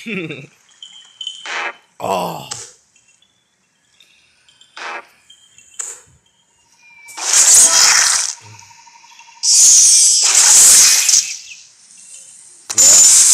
oh. Yeah.